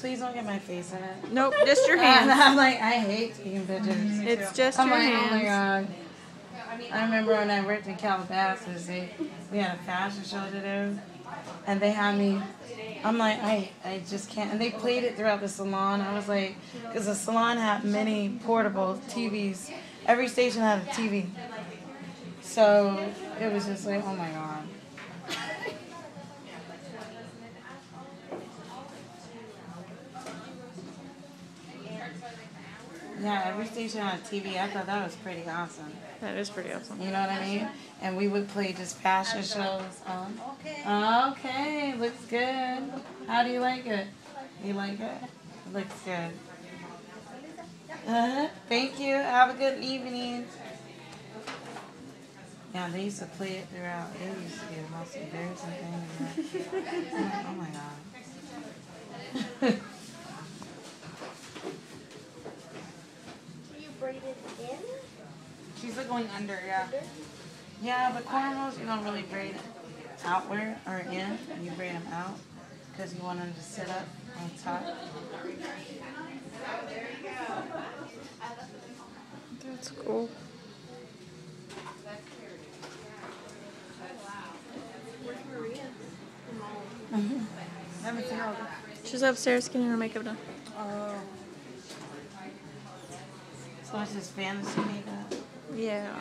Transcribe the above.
please don't get my face in it. Nope, just your hands. I'm like, I hate taking pictures. Mm-hmm. It's just I'm your like, oh my god. I remember when I worked in Calabasas, they, we had a fashion show to do, and they had me. I'm like, I, I just can't. And they played it throughout the salon. I was like, because the salon had many portable TVs. Every station had a TV. So it was just like, oh my god. Yeah, every station on TV. I thought that was pretty awesome. That is pretty awesome. You know what I mean? And we would play just fashion shows. Um, okay, looks good. How do you like it? You like it? Looks good. Uh-huh. Thank you. Have a good evening. Yeah, they used to play it throughout. It used to be the most embarrassing thing. oh my god. You braided in? She's like going under, yeah. Yeah, but cornrows you don't really braid outward or in. You braid them out because you want them to sit up on top. That's cool. Where's Maria? Haven't seen her. She's upstairs getting her makeup done. Oh. So it's just fantasy makeup? Yeah.